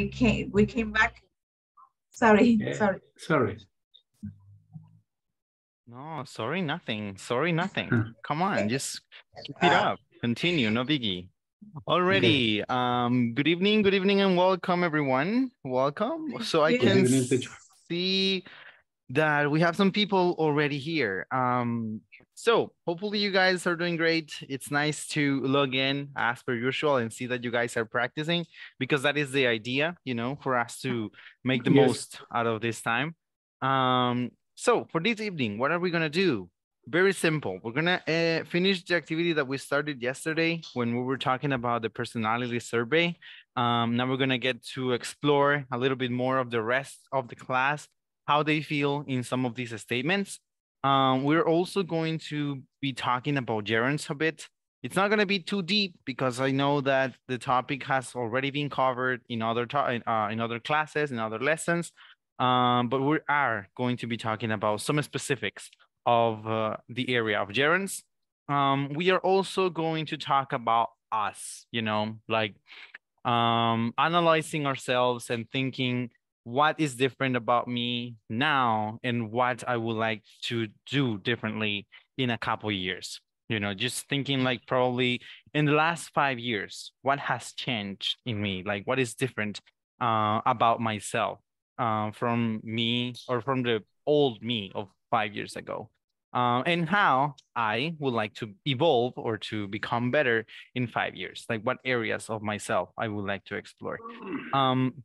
we came we came back. Sorry, Yeah. sorry. Sorry. No, sorry, nothing. Sorry, nothing. Come on, just keep it up. Continue, no biggie. Already, um, good evening, good evening, and welcome everyone. Welcome. So I can evening, see that we have some people already here. Um, so hopefully you guys are doing great. It's nice to log in as per usual and see that you guys are practicing because that is the idea, you know, for us to make the Yes. most out of this time. Um, so for this evening, what are we gonna do? Very simple. We're gonna uh, finish the activity that we started yesterday when we were talking about the personality survey. Um, now we're gonna get to explore a little bit more of the rest of the class, how they feel in some of these statements. Um, we're also going to be talking about gerunds a bit. It's not gonna be too deep because I know that the topic has already been covered in other to- uh, in other classes, in other lessons. Um, but we are going to be talking about some specifics of uh, the area of gerunds. Um, we are also going to talk about us, you know, like um, analyzing ourselves and thinking what is different about me now and what I would like to do differently in a couple years. You know, just thinking like probably in the last five years, what has changed in me? Like what is different uh, about myself uh, from me or from the old me of five years ago? Uh, and how I would like to evolve or to become better in five years, like what areas of myself I would like to explore. Um,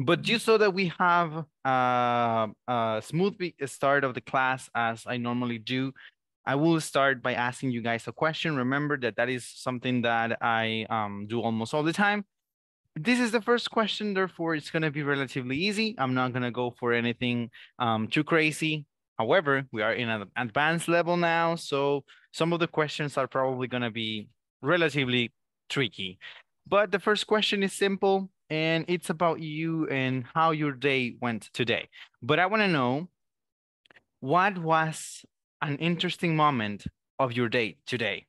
but just so that we have uh, a smooth start of the class as I normally do, I will start by asking you guys a question. Remember that that is something that I um, do almost all the time. This is the first question, therefore it's going to be relatively easy. I'm not going to go for anything um, too crazy. However, we are in an advanced level now, so some of the questions are probably going to be relatively tricky. But the first question is simple and it's about you and how your day went today. But I want to know what was an interesting moment of your day today?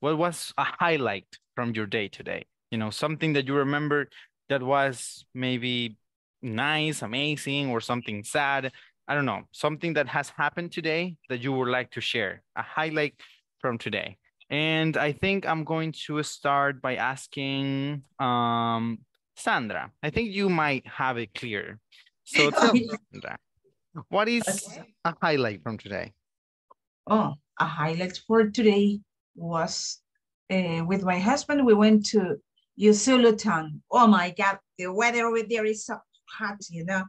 What was a highlight from your day today? You know, something that you remember that was maybe nice, amazing, or something sad. I don't know, something that has happened today that you would like to share, a highlight from today. And I think I'm going to start by asking um, Sandra. I think you might have it clear. So tell me, Sandra, what is a highlight from today? Oh, a highlight for today was uh, with my husband. We went to Usulután. Oh my God, the weather over there is so hot, you know.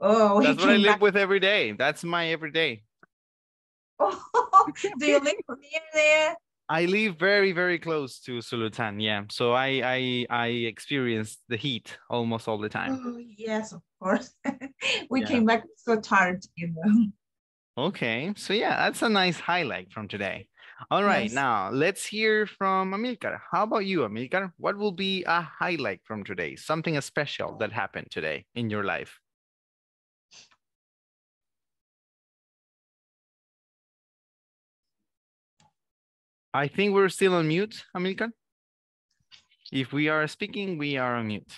Oh, That's what I live back. with every day. That's my everyday. Oh, do you live near there? I live very, very close to Sulutan. Yeah. So I I I experience the heat almost all the time. Oh, yes, of course. we Yeah. came back so tired, you know. Okay. So yeah, that's a nice highlight from today. All right. Yes. Now let's hear from Amilcar. How about you, Amilcar? What will be a highlight from today? Something special that happened today in your life? I think we're still on mute, Amilcar. If we are speaking, we are on mute.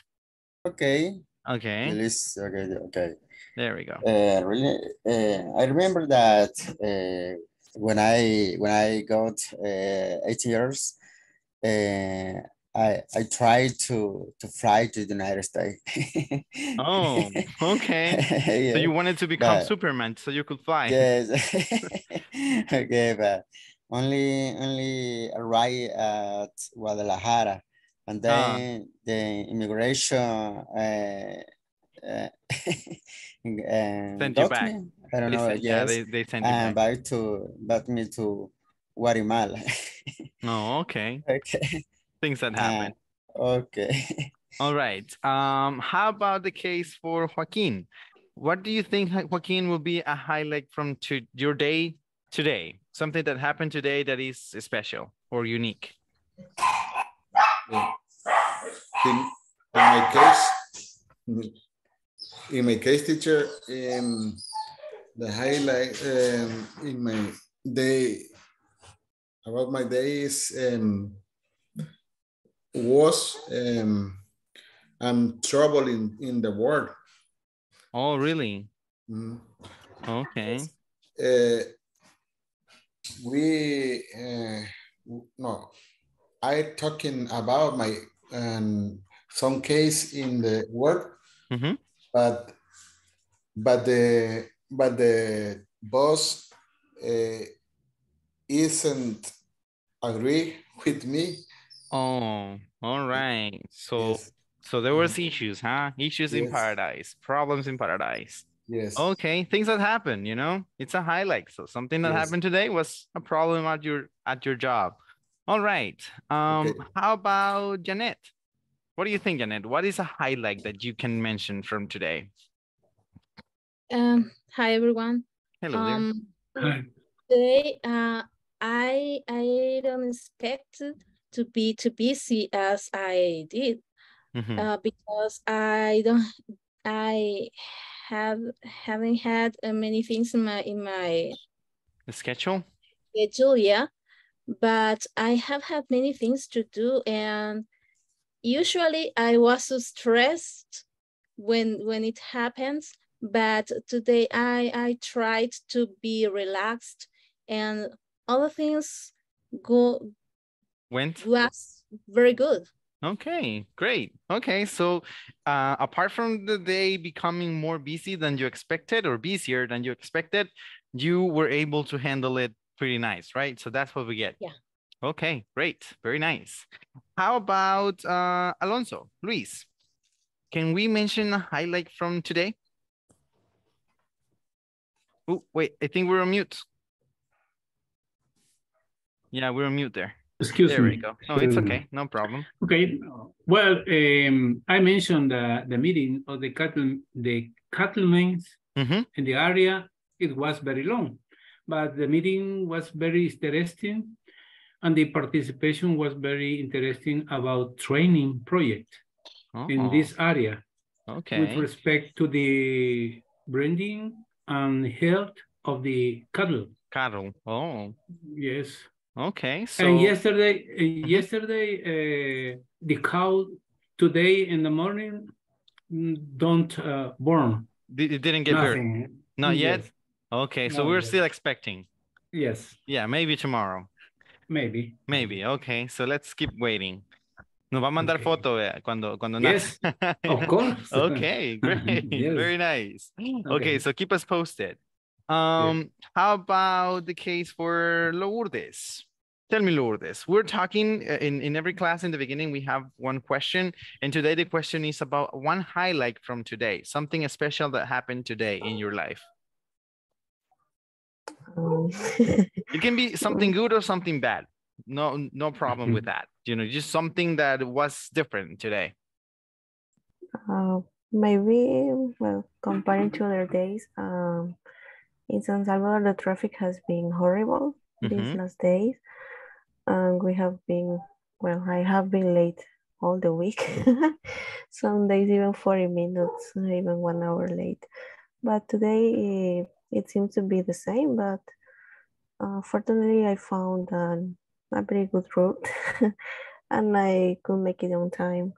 Okay, Okay, Elise, okay, okay. there we go. Uh, really, uh, I remember that uh, when I when I got uh, eight years, uh, I I tried to to fly to the United States. Oh, okay. So you wanted to become but- Superman so you could fly. Yes. Okay, but only only arrived at Guadalajara, and Ah. then the immigration uh, uh, and Sent you back. me. I don't They know. sent- yeah, they, they sent you and back. back to back me to Guatemala. Oh, okay. okay. Things that Uh, happen. okay. All right. Um, how about the case for Joaquin? What do you think, Joaquin, will be a highlight from to your day today? Something that happened today that is special or unique? In, in my case, in my case, teacher, um, the highlight um, in my day about my day is um, was um, I'm trouble in, in the world. Oh, really? Mm. Okay. Uh, we uh, no, I talking about my um, some case in the work, Mm-hmm. but but the but the boss uh, isn't agree with me. Oh, all right. So, Yes, so there was issues, huh? Issues in paradise, problems in paradise. Yes, Okay, things that happen, you know, it's a highlight. So something that Yes. happened today was a problem at your at your job. All right. Um, Okay. how about Janet? What do you think, Janet? What is a highlight that you can mention from today? Um, hi everyone. Hello there. Um, today, uh, I I don't expect to be too busy as I did, Mhm. uh, because I don't I have haven't had uh, many things in my in my The schedule? schedule, yeah, but I have had many things to do, and usually I was so stressed when when it happens. But today I I tried to be relaxed, and all the things go Went? was very good. Okay, great. Okay, so uh, apart from the day becoming more busy than you expected or busier than you expected, you were able to handle it pretty nice, right? So that's what we get. Yeah. Okay, great. Very nice. How about uh, Alonso, Luis? Can we mention a highlight from today? Oh, wait, I think we're on mute. Yeah, we're on mute there. Excuse There me. we go. No, it's Um, okay. No problem. Okay, well, um, I mentioned the, the meeting of the cattle, the cattlemen Mhm. in the area. It was very long, but the meeting was very interesting. And the participation was very interesting about training project in Oh, this area Okay. with respect to the branding and health of the cattle. Cattle. Oh, Yes. Okay. So And yesterday, uh, yesterday, uh, the cow today in the morning mm, don't uh, born it didn't get nothing. Not yet? Okay, so Not we're yet. still expecting. Yes, Yeah, maybe tomorrow. maybe. Maybe. Okay, so let's keep waiting. Nos va a mandar Okay. foto eh, cuando cuando Yes. Of course. Okay, great. Yes. Very nice. Okay, Okay. so keep us posted. Um, how about the case for Lourdes? Tell me, Lourdes, we're talking uh, in, in every class in the beginning, we have one question. And today the question is about one highlight from today, something special that happened today in your life. Um, It can be something good or something bad. No, no problem with that. You know, just something that was different today. uh, maybe, well, comparing to other days, um, in San Salvador, the traffic has been horrible these Mhm. last days. And we have been, well, I have been late all the week. Some days even 40 minutes, even one hour late. But today eh, it seems to be the same, but uh, fortunately I found an, a pretty good route and I could make it on time.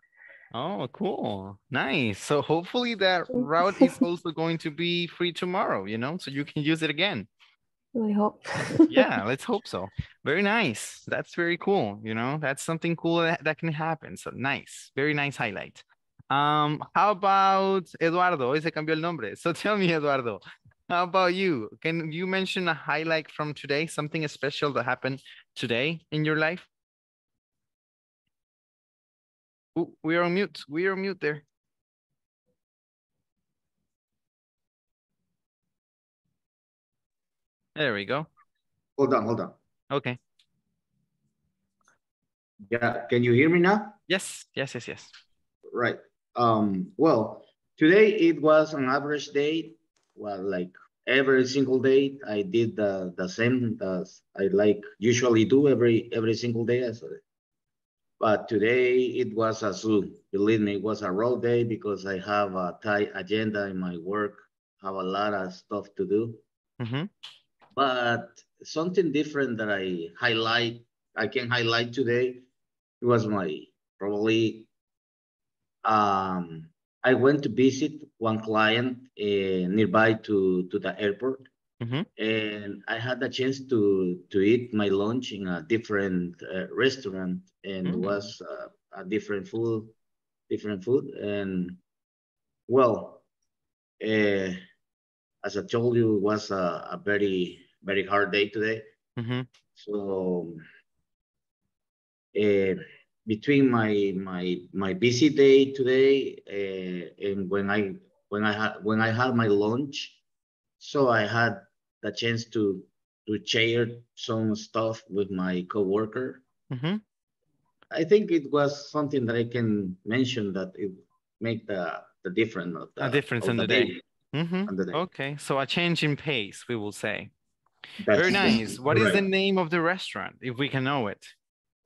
Oh, cool. Nice. So hopefully that route is also going to be free tomorrow, you know, so you can use it again. I hope. Yeah, let's hope so. Very nice. That's very cool. You know, that's something cool that, that can happen. So nice. Very nice highlight. Um, how about Eduardo? Hoy se cambió el nombre. So tell me, Eduardo, how about you? Can you mention a highlight from today, something special that happened today in your life? Ooh, we are on mute. We are on mute there. There we go. Hold on, hold on. Okay. Yeah, can you hear me now? Yes, yes, yes, yes. Right. Um, well, today it was an average day. Well, like every single day, I did the, the same as I like usually do every every single day. But today it was a zoo. Believe me, it was a road day because I have a tight agenda in my work. Have a lot of stuff to do. Mm-hmm. But something different that I highlight, I can highlight today, it was my probably um, I went to visit one client uh, nearby to, to the airport. Mhm. And I had the chance to, to eat my lunch in a different uh, restaurant and it Mm. was uh, a different food, different food. And well, uh, as I told you, it was a, a very, very hard day today. Mhm. So uh, between my my my busy day today uh, and when I when I had when I had my lunch, so I had the chance to to share some stuff with my coworker. Mhm. I think it was something that I can mention that it make the the difference of the, A difference of in the day. Mhm. on the day. Okay, so a change in pace, we will say. That's- Very nice. What is the name of the restaurant, if we can know it?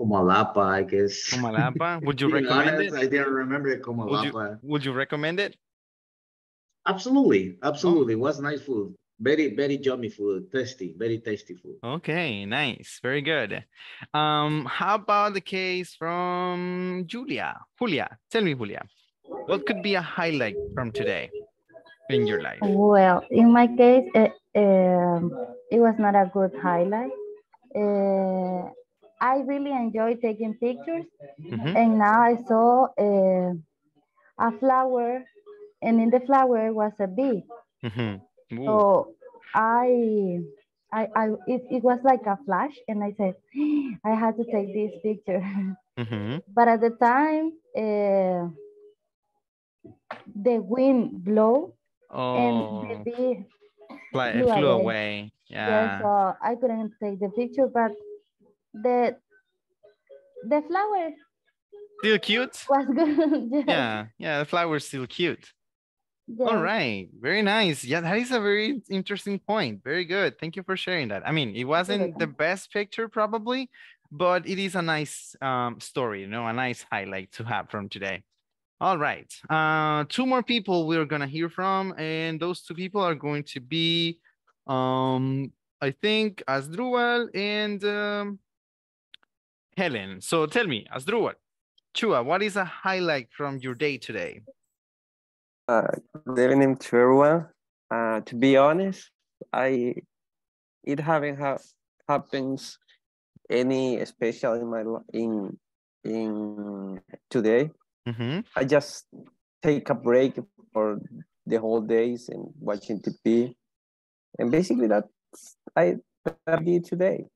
Comalapa, I guess. Comalapa? Would you recommend honest, it? I didn't remember Would you, Comalapa. would you recommend it? Absolutely, Oh. absolutely. It was nice food. Very, very yummy food. Tasty, very tasty food. Okay, nice. Very good. Um, how about the case from Julia? Julia, tell me, Julia, what could be a highlight from today in your life? Well, in my case, uh, um, it was not a good highlight. Uh, I really enjoy taking pictures, Mhm. and now I saw uh, a flower, and in the flower was a bee. Mhm. So I, I, I it, it was like a flash, and I said, I had to take this picture. mhm. but at the time, uh, the wind blow, and the Oh, bee fly, it flew flew away. away. Yeah, Yeah. so I couldn't take the picture, but the the flower Still cute? was good. yes, Yeah, yeah, the flower's still cute. All right, very nice. Yeah, that is a very interesting point. Very good. Thank you for sharing that. I mean, it wasn't the best picture probably, but it is a nice um, story, you know, a nice highlight to have from today. All right, uh, two more people we're gonna hear from, and those two people are going to be, um, I think, Asdrubal and um, Helen. So tell me, Asdrubal, Chua, what is a highlight from your day today? Uh, good evening to everyone. Uh, to be honest, I it haven't ha happens any special in my in in today. Mm-hmm. I just take a break for the whole days and watching TV, and basically that's I that I did today.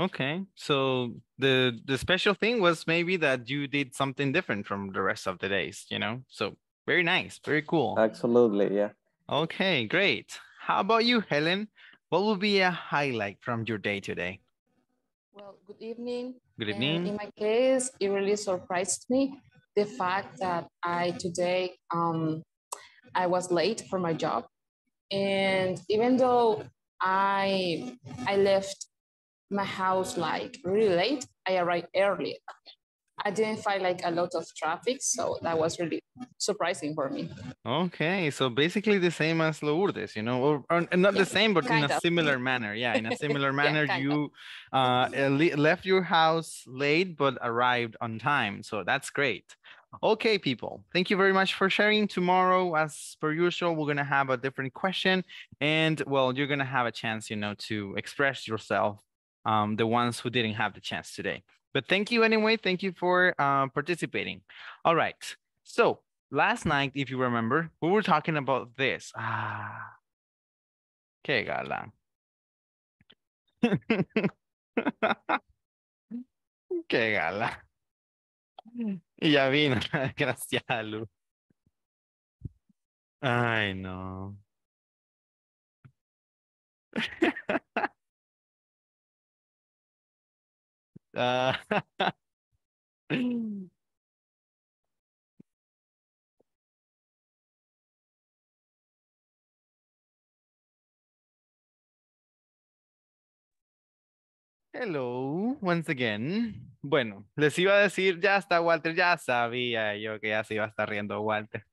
Okay, so the the special thing was maybe that you did something different from the rest of the days, you know? So very nice, very cool. Absolutely, yeah. Okay, great. How about you, Helen? What would be a highlight from your day today? Well, good evening. Good And evening. in my case, it really surprised me the fact that I today um, I was late for my job, and even though I I left my house like really late, I arrived early. I didn't find like a lot of traffic, so that was really surprising for me. Okay, so basically the same as Lourdes, you know, or, or not the same, but in a of. similar manner. Yeah, in a similar manner, of. you uh, left your house late, but arrived on time. So that's great. Okay, people, thank you very much for sharing. Tomorrow, as per usual, we're going to have a different question. And well, you're going to have a chance, you know, to express yourself, um, the ones who didn't have the chance today. But thank you anyway. Thank you for uh, participating. All right. So last night, if you remember, we were talking about this. Ah, qué gala. qué gala. Y ya vino Lu. Ay, no. Hello, once again. Bueno, les iba a decir, ya está Walter, ya sabía yo que ya se iba a estar riendo Walter.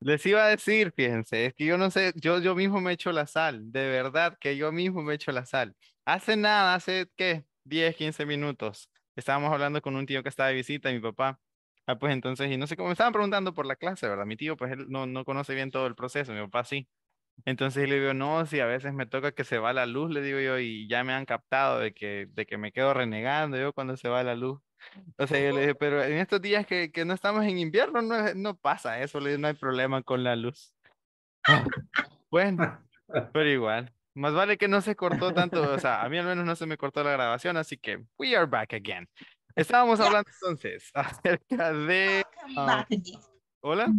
Les iba a decir, fíjense, es que yo no sé, yo, yo mismo me echo la sal, de verdad que yo mismo me echo la sal. Hace nada, hace, ¿qué? 10, 15 minutos. Estábamos hablando con un tío que estaba de visita, mi papá. Ah, pues entonces, y no sé cómo me estaban preguntando por la clase, ¿verdad? Mi tío, pues él no, no conoce bien todo el proceso, mi papá sí. Entonces le digo, no, si a veces me toca que se va la luz, le digo yo, y ya me han captado de que, de que me quedo renegando yo cuando se va la luz. O sea, yo le dije, pero en estos días que, que no estamos en invierno, no, no pasa eso, le no hay problema con la luz. Bueno, pero igual, más vale que no se cortó tanto, o sea, a mí al menos no se me cortó la grabación, así que we are back again. Estábamos hablando entonces acerca de... Welcome ah, back again. Hola.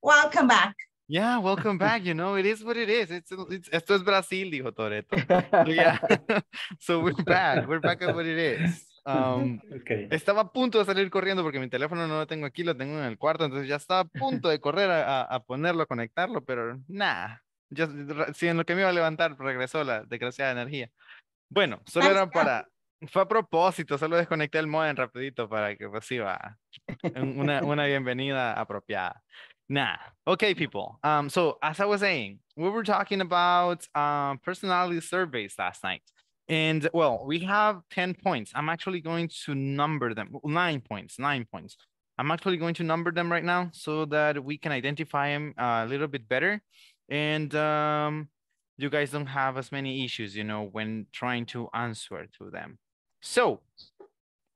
Welcome back. Yeah, welcome back. You know, it is what it is. It's, it's esto es Brasil, dijo Toreto. So, yeah. so we're back. We're back at what it is. Um, Okay. estaba a punto de salir corriendo porque mi teléfono no lo tengo aquí, lo tengo en el cuarto, entonces ya estaba a punto de correr a, a- a ponerlo, a conectarlo, pero nada. Ya, si en lo que me iba a levantar regresó la desgraciada energía. Bueno, solo era para, fue a propósito, solo desconecté el modem rapidito para que pues iba una, una bienvenida apropiada. Nah. Okay, people. Um, so as I was saying, we were talking about um, personality surveys last night. And well, we have 10 points. I'm actually going to number them, nine points, nine points. I'm actually going to number them right now so that we can identify them a little bit better. And um, you guys don't have as many issues, you know, when trying to answer to them. So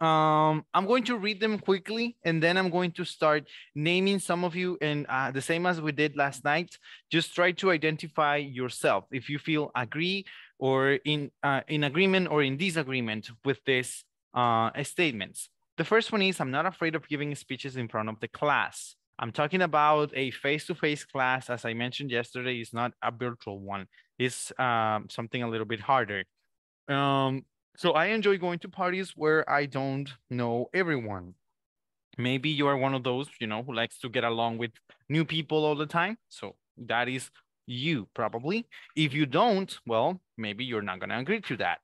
um, I'm going to read them quickly and then I'm going to start naming some of you and uh, the same as we did last night, just try to identify yourself if you feel agree or in, uh, in agreement or in disagreement with these uh, statements. The first one is I'm not afraid of giving speeches in front of the class. I'm talking about a face-to-face class, as I mentioned yesterday, is not a virtual one. It's um, something a little bit harder. Um, so I enjoy going to parties where I don't know everyone. Maybe you are one of those, you know, who likes to get along with new people all the time. So that is you probably. If you don't, well, maybe you're not going to agree to that.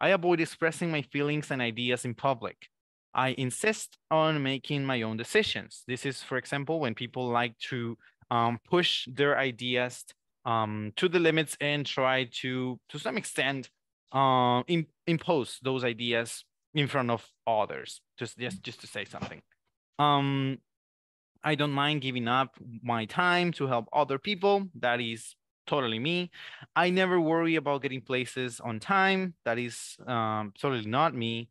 I avoid expressing my feelings and ideas in public. I insist on making my own decisions. This is, for example, when people like to um, push their ideas um, to the limits and try to, to some extent, uh, im- impose those ideas in front of others. Just, just, just to say something. Um, I don't mind giving up my time to help other people. That is totally me. I never worry about getting places on time. That is um, totally not me.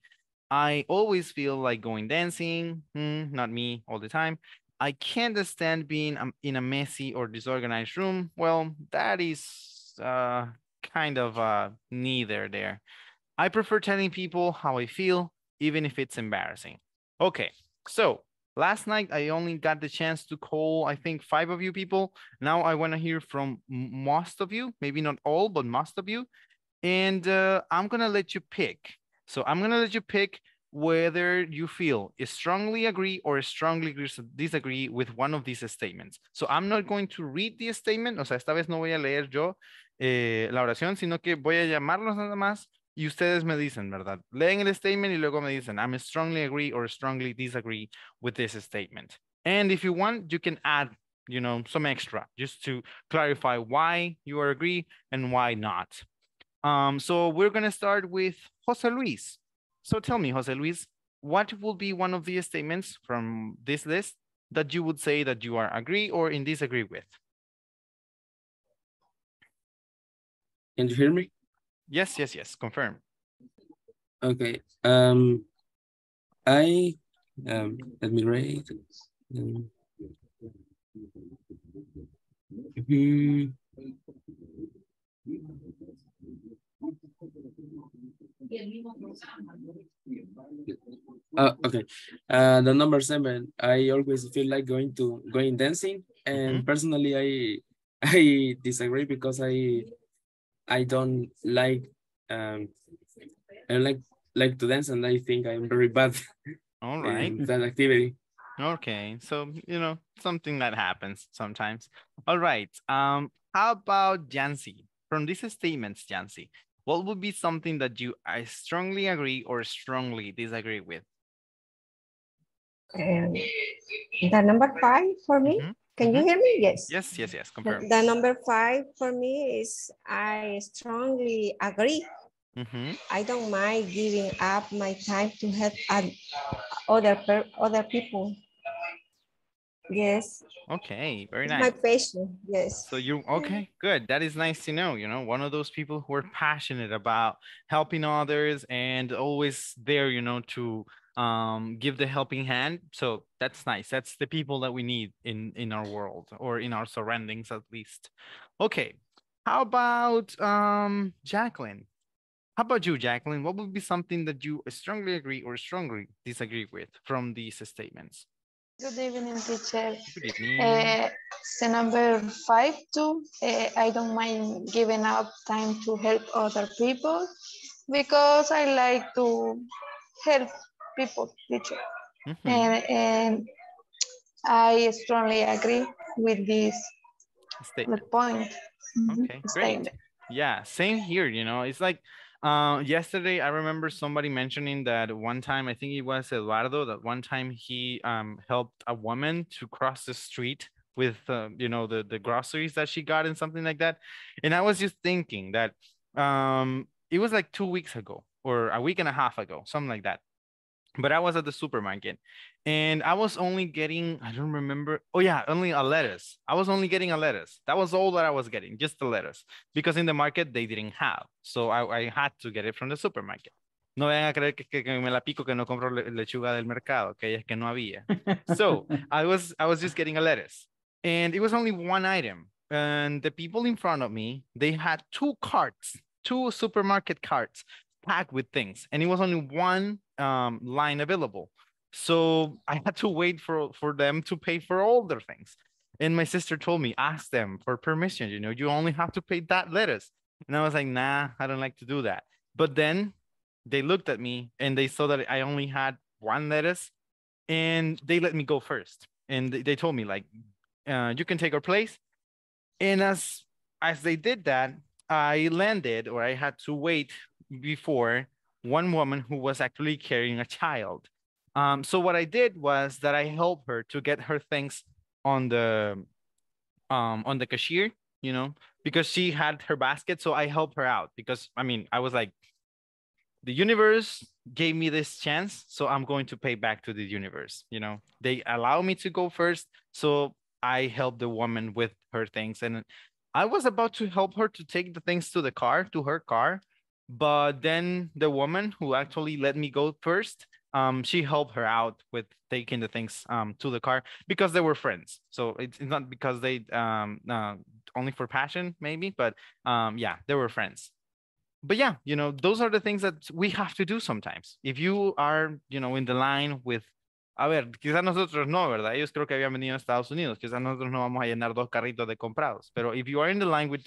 I always feel like going dancing. Hmm, not me all the time. I can't stand being um, in a messy or disorganized room. Well, that is uh, kind of uh, neither there. I prefer telling people how I feel, even if it's embarrassing. Okay, so last night I only got the chance to call, I think, five of you people. Now I want to hear from most of you, maybe not all, but most of you. And uh, I'm going to let you pick. So I'm going to let you pick whether you feel strongly agree or strongly disagree with one of these statements. So I'm not going to read the statement, o sea, esta vez no voy a leer yo eh, la oración, sino que voy a llamarlos nada más y ustedes me dicen, ¿verdad? Leen el statement y luego me dicen, I'm strongly agree or strongly disagree with this statement. And if you want, you can add, you know, some extra just to clarify why you are agree and why not. Um, so we're going to start with Jose Luis. So tell me, Jose Luis, what will be one of the statements from this list that you would say that you are agree or in disagree with? Can you hear me? Yes, yes, yes, confirm. Okay. Um, I um let me read. Um, mhm. Uh, okay. Uh, the number seven. I always feel like going to going dancing, and personally, I I disagree because I I don't like um I like like to dance, and I think I'm very bad All right. that activity. Okay, so you know something that happens sometimes. All right. Um, how about Jancy? From these statements, Jancy, what would be something that you I strongly agree or strongly disagree with? Um, the number five for me, can you hear me? Yes. Yes, yes, yes. The, Confirm. the number five for me is I strongly agree Mhm. I don't mind giving up my time to help other other people. Yes, Okay, very nice. my passion. Yes. So you okay, good. That is nice to know, you know, one of those people who are passionate about helping others and always there, you know, to um give the helping hand. So that's nice. That's the people that we need in in our world or in our surroundings at least. Okay. How about um Jacqueline? How about you, Jacqueline? What would be something that you strongly agree or strongly disagree with from these statements? Good evening, teacher. Good evening. Uh, the number five, too, uh, I don't mind giving up time to help other people because I like to help people, teacher. Mhm. And, and I strongly agree with this Statement. point. Mhm, Okay, great. Yeah, same here, you know, it's like uh, yesterday I remember somebody mentioning that one time, I think it was Eduardo, that one time he um, helped a woman to cross the street with, uh, you know, the, the groceries that she got and something like that. And I was just thinking that um, it was like two weeks ago or a week and a half ago, something like that. But I was at the supermarket and I was only getting, I don't remember. Oh yeah, only a lettuce. I was only getting a lettuce. That was all that I was getting, just the lettuce. Because in the market they didn't have. So I, I had to get it from the supermarket. No vayan a creer que, que, que me la pico que no compro le- lechuga del mercado, que es que no había. So I was I was just getting a lettuce. And it was only one item. And the people in front of me, they had two carts, two supermarket carts packed with things. And it was only one um, line available. So I had to wait for, for them to pay for all their things. And my sister told me, ask them for permission. You know, you only have to pay that lettuce. And I was like, nah, I don't like to do that. But then they looked at me and they saw that I only had one lettuce and they let me go first. And they, told me like, uh, you can take our place. And as as they did that, I landed or I had to wait before one woman who was actually carrying a child. Um, so what I did was that I helped her to get her things on the um on the cashier, you know, because she had her basket. So I helped her out because I mean I was like, the universe gave me this chance, so I'm going to pay back to the universe. You know, they allow me to go first, so I helped the woman with her things, and I was about to help her to take the things to the car, to her car, but then the woman who actually let me go first, um, she helped her out with taking the things um to the car because they were friends. So it's, not because they um uh, only for passion maybe, but um yeah, they were friends but yeah, you know, those are the things that we have to do sometimes. If you are, you know, in the line with, a ver, quizás nosotros no, ¿verdad? Ellos creo que habían venido a Estados Unidos, quizás nosotros no vamos a llenar dos carritos de comprados, pero if you are in the line with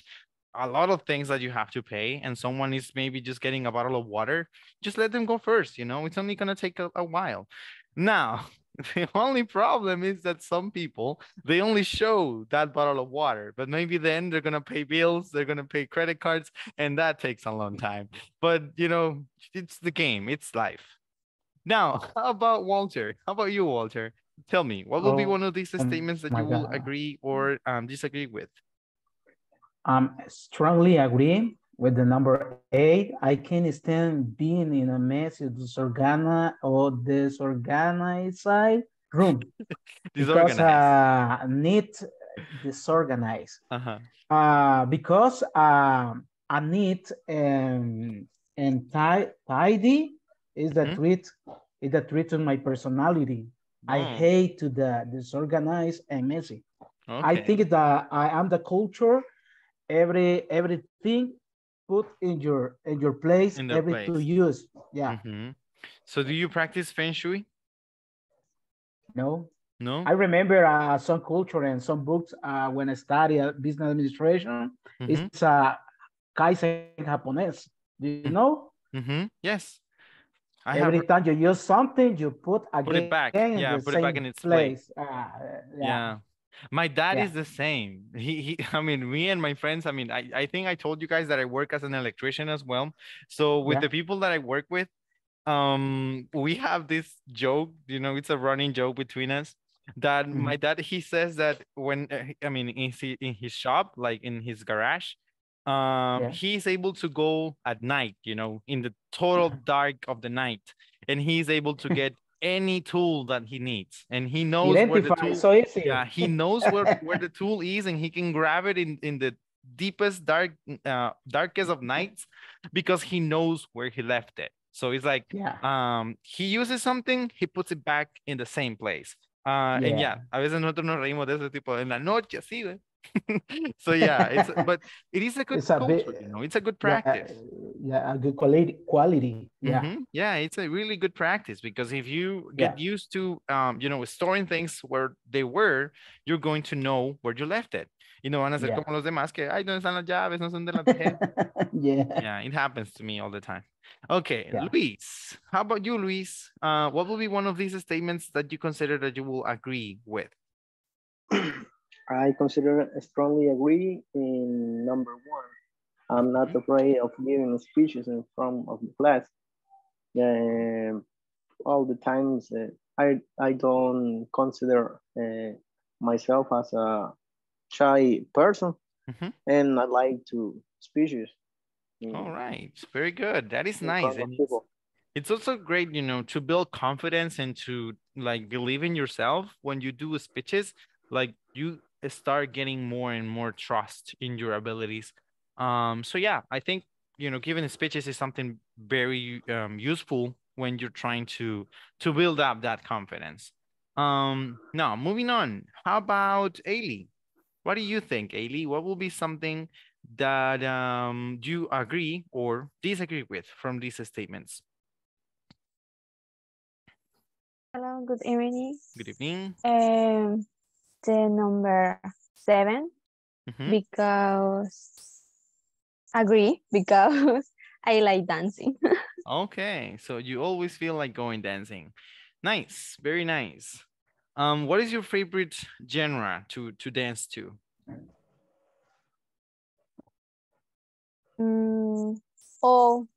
a lot of things that you have to pay and someone is maybe just getting a bottle of water, just let them go first, you know, it's only going to take a, a while. Now, the only problem is that some people they only show that bottle of water but maybe then they're going to pay bills they're going to pay credit cards and that takes a long time. But you know it's the game it's life. Now how about walter? How about you walter? Tell me what will be one of these um, statements that you will God. agree or um, disagree with Um, strongly agree with the number eight. I can't stand being in a messy, disorganized or disorganized room because Disorganized. uh, neat, disorganized. uh-huh Uh, because um, a neat and and ti- tidy is the Mhm. treat is the treat of my personality. I Oh. hate to the disorganized and messy. I think that I am the culture. Every everything put in your in your place, In every to place. use. Yeah. Mhm. so do you practice feng shui No. no I remember uh, some culture and some books uh, when I studied uh, business administration. Mhm. It's a kaizen Japanese. Do you know? mm -hmm. yes I have Every time you use something, you put again Put it back. Yeah, put it back in its place. Uh, yeah. yeah. My dad Yeah. is the same. He, he, I mean, me and my friends, I mean, I, I think I told you guys that I work as an electrician as well. So with Yeah. the people that I work with, um, we have this joke, you know, it's a running joke between us that my dad, he says that when, uh, I mean, in, his- in his shop, like in his garage, Um, Yeah. he's able to go at night, you know, in the total dark of the night, and he's able to get any tool that he needs, and he knows where the tool. so easy. Yeah, he knows where where the tool is, and he can grab it in in the deepest dark uh darkest of nights because he knows where he left it. So it's like Yeah. um he uses something, he puts it back in the same place. Uh, and yeah, a veces nosotros nos reímos de ese tipo en la noche, así, ¿ve? so yeah, it's but it is a good It's a culture, bit- you know, it's a good practice. Yeah, a good quality, quality, yeah. Mhm. Yeah, it's a really good practice because if you get used to, um, you know, storing things where they were, you're going to know where you left it. Y no van a ser Yeah. como los demás que, ay, ¿dónde están las llaves? No son de la tarjeta. Yeah. yeah, it happens to me all the time. Okay, Yeah. Luis, how about you, Luis? Uh, what will be one of these statements that you consider that you will agree with? I consider strongly agree in number one. I'm not afraid of giving speeches in front of the class. Um, all the times uh, I I don't consider uh, myself as a shy person, Mhm. and I like to speeches. in- All right, very good. That is nice. And it's, it's also great, you know, to build confidence and to like believe in yourself when you do speeches, like you start getting more and more trust in your abilities. Um, so yeah, I think, you know, giving speeches is something very um, useful when you're trying to to build up that confidence. Um, now moving on, how about Ailey? What do you think, Ailey? What will be something that um, you agree or disagree with from these statements? Hello, good evening. Good evening. Um, the number seven, Mhm. because agree because I like dancing. Okay, so you always feel like going dancing. Nice, very nice. Um, what is your favorite genre to to dance to? mm, all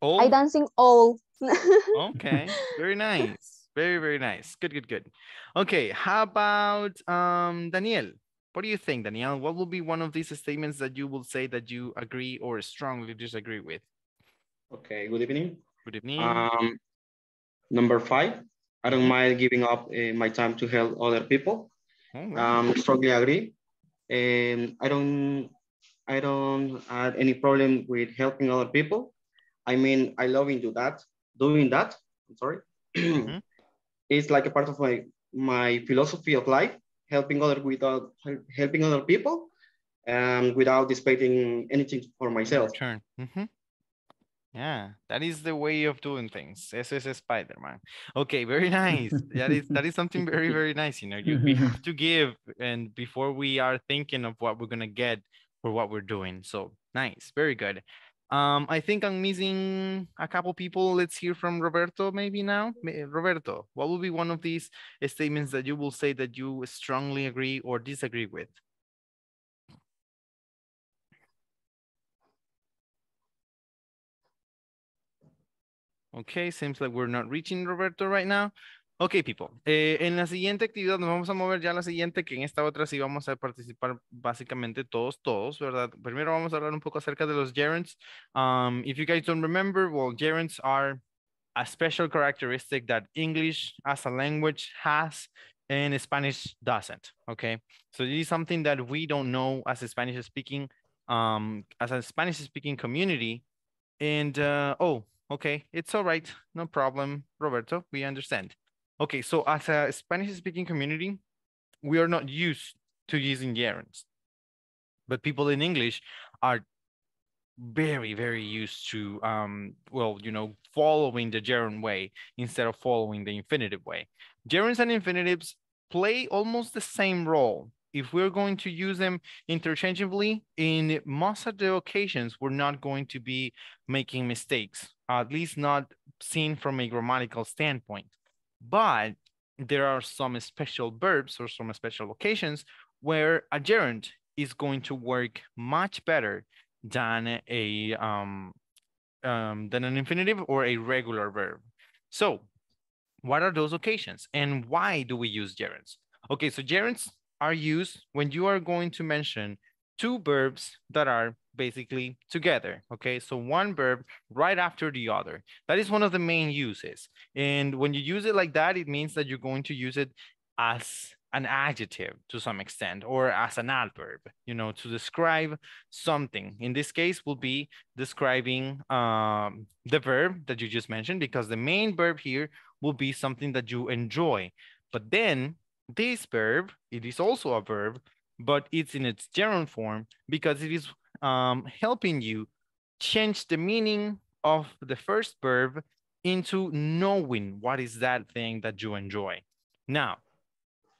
All? I dancing all. Okay, very nice. Very, very nice. Good, good, good. Okay, how about um Daniel? What do you think, Daniel? What will be one of these statements that you will say that you agree or strongly disagree with? Okay, good evening. Good evening. Um, number five, I don't mind giving up uh, my time to help other people. All right. Um, strongly agree. And I don't, I don't have any problem with helping other people. I mean, I love into that, doing that. I'm sorry. It's like a part of my my philosophy of life, helping other without helping other people, and without expecting anything for myself. Return. Mhm. Yeah, that is the way of doing things. Eso es Spider-Man. Okay, very nice. That is that is something very, very nice. You know, you we have to give and before we are thinking of what we're gonna get for what we're doing. So nice, very good. Um, I think I'm missing a couple people. Let's hear from Roberto maybe now. Roberto, what will be one of these statements that you will say that you strongly agree or disagree with? Okay, seems like we're not reaching Roberto right now. Ok, people. eh, en la siguiente actividad nos vamos a mover ya a la siguiente, que en esta otra sí vamos a participar básicamente todos, todos, ¿verdad? Primero vamos a hablar un poco acerca de los gerunds. Um, if you guys don't remember, well, gerunds are a special characteristic that English as a language has and Spanish doesn't, okay? So this is something that we don't know as a Spanish speaking, um, as a Spanish speaking community. And, uh, oh, okay, it's all right, no problem, Roberto, we understand. Okay, so as a Spanish speaking community, we are not used to using gerunds, but people in English are very, very used to, um, well, you know, following the gerund way instead of following the infinitive way. Gerunds and infinitives play almost the same role. If we're going to use them interchangeably, in most of the occasions, we're not going to be making mistakes, at least not seen from a grammatical standpoint. But there are some special verbs or some special occasions where a gerund is going to work much better than a um, um, than an infinitive or a regular verb. So what are those occasions and why do we use gerunds? Okay, so gerunds are used when you are going to mention two verbs that are basically together, okay? So one verb right after the other. That is one of the main uses. And when you use it like that, it means that you're going to use it as an adjective to some extent or as an adverb, you know, to describe something. In this case will be describing um, the verb that you just mentioned because the main verb here will be something that you enjoy. But then this verb, it is also a verb, but it's in its gerund form because it is um, helping you change the meaning of the first verb into knowing what is that thing that you enjoy. Now,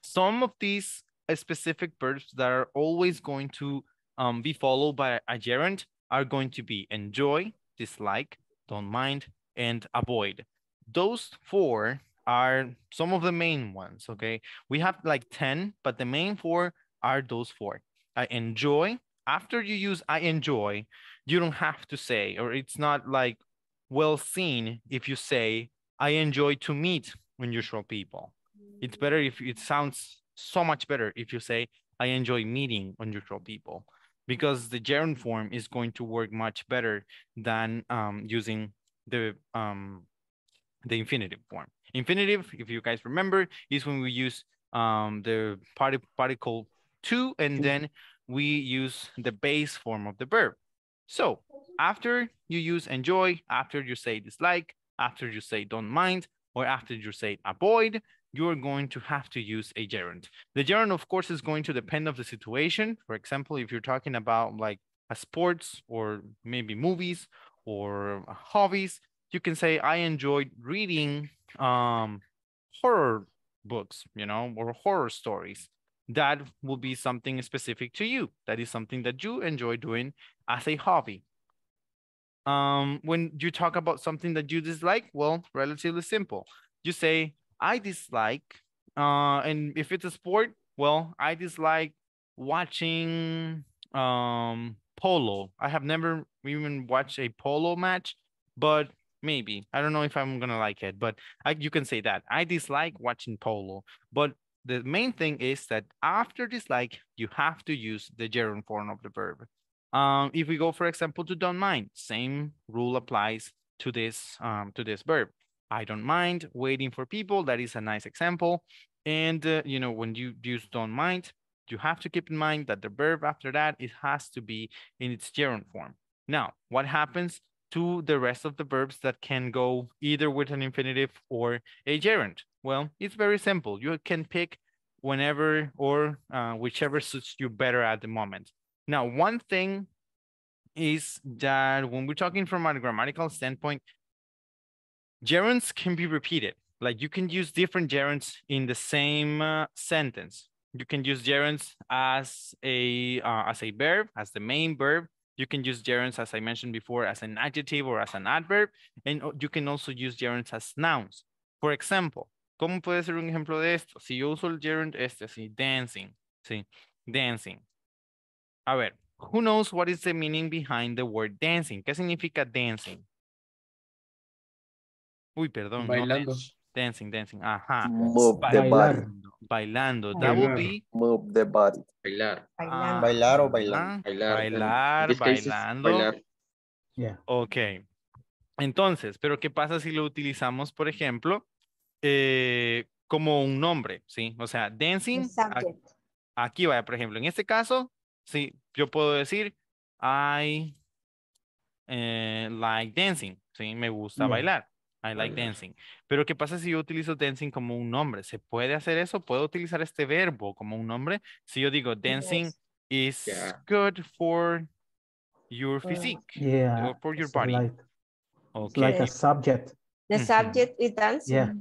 some of these specific verbs that are always going to um, be followed by a gerund are going to be enjoy, dislike, don't mind, and avoid. Those four are some of the main ones, okay? We have like 10, but the main four are those four. I enjoy, after you use I enjoy, you don't have to say, or it's not like well seen if you say, I enjoy to meet unusual people. It's better if it sounds so much better if you say, I enjoy meeting unusual people because the gerund form is going to work much better than um, using the um, the infinitive form. Infinitive, if you guys remember, is when we use um, the particle to, and then we use the base form of the verb. So after you use enjoy, after you say dislike, after you say don't mind, or after you say avoid, you're going to have to use a gerund. The gerund, of course, is going to depend of the situation. For example, if you're talking about like a sports or maybe movies or hobbies, you can say, I enjoyed reading um, horror books, you know, or horror stories that will be something specific to you. That is something that you enjoy doing as a hobby. Um, when you talk about something that you dislike, well, relatively simple. You say, I dislike, uh, and if it's a sport, well, I dislike watching um, polo. I have never even watched a polo match, but maybe. I don't know if I'm gonna like it, but I, you can say that. I dislike watching polo, but the main thing is that after dislike, you have to use the gerund form of the verb. Um, if we go, for example, to don't mind, same rule applies to this um, to this verb. I don't mind waiting for people. That is a nice example. And, uh, you know, when you use don't mind, you have to keep in mind that the verb after that, it has to be in its gerund form. Now, what happens to the rest of the verbs that can go either with an infinitive or a gerund? Well, it's very simple. You can pick whenever or uh, whichever suits you better at the moment. Now, one thing is that when we're talking from a grammatical standpoint, gerunds can be repeated. Like you can use different gerunds in the same uh, sentence. You can use gerunds as a uh, as a verb, as the main verb. You can use gerunds, as I mentioned before, as an adjective or as an adverb. And you can also use gerunds as nouns. For example, ¿cómo puede ser un ejemplo de esto? Si yo uso el gerund este, sí, dancing, sí, dancing. A ver, who knows what is the meaning behind the word dancing? ¿Qué significa dancing? Uy, perdón. Bailando. No, dancing, dancing. Ajá. Move the body. Bailando. That would be. Move the body. Bailar. Ah, Bailar o bailar. Bailar. Bailar, bailando. bailar. Yeah. Ok. Entonces, pero ¿qué pasa si lo utilizamos, por ejemplo, eh, como un nombre, ¿sí? O sea, dancing. The subject. a- Aquí vaya, por ejemplo, en este caso, sí, yo puedo decir, I eh, like dancing, ¿sí? Me gusta Yeah. bailar. I like Bailar. dancing. Pero ¿qué pasa si yo utilizo dancing como un nombre? ¿Se puede hacer eso? ¿Puedo utilizar este verbo como un nombre? Si yo digo dancing is Yeah. good for your Mm. physique Yeah. or for your it's body. Like, it's Ok. like a subject. The subject is dancing. Yeah.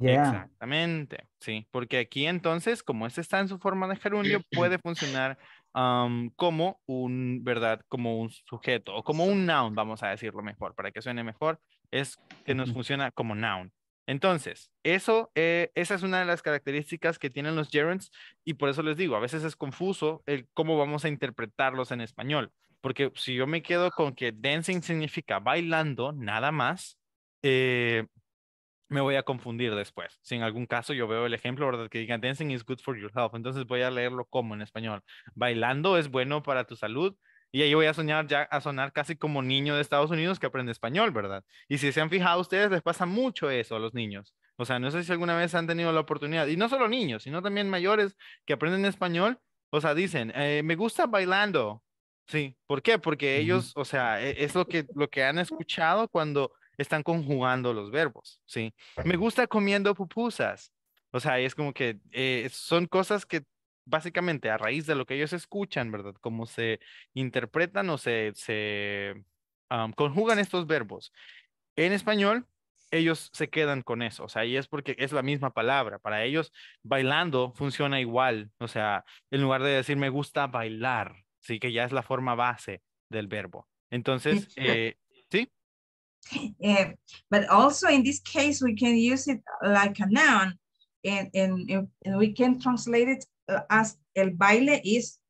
Yeah. Exactamente, sí, porque aquí entonces, como este está en su forma de gerundio, puede funcionar am, como un, ¿verdad? Como un sujeto o como un noun, vamos a decirlo mejor, para que suene mejor, es que nos funciona como noun. Entonces, eso, eh, esa es una de las características que tienen los gerunds y por eso les digo, a veces es confuso el cómo vamos a interpretarlos en español, porque si yo me quedo con que dancing significa bailando, nada más, eh, me voy a confundir después. Si en algún caso yo veo el ejemplo, ¿verdad? Que diga dancing is good for your health, entonces voy a leerlo como en español. Bailando es bueno para tu salud Y ahí voy a soñar ya a sonar casi como niño de Estados Unidos que aprende español, ¿verdad? Y si se han fijado ustedes, les pasa mucho eso a los niños. O sea, no sé si alguna vez han tenido la oportunidad, y no solo niños, sino también mayores que aprenden español, o sea, dicen, eh, me gusta bailando. Sí, ¿por qué? Porque ellos, o sea, e, es lo que, lo que han escuchado cuando están conjugando los verbos, ¿sí? Me gusta comiendo pupusas. O sea, es como que eh, son cosas que básicamente a raíz de lo que ellos escuchan, ¿verdad? Cómo se interpretan o se, se conjugan estos verbos. En español, ellos se quedan con eso, o sea, y es porque es la misma palabra. Para ellos, bailando funciona igual, o sea, en lugar de decir me gusta bailar, sí, que ya es la forma base del verbo. Entonces, eh, ¿sí? Uh, but also in this case, we can use it like a noun and, and, and we can translate it as el baile is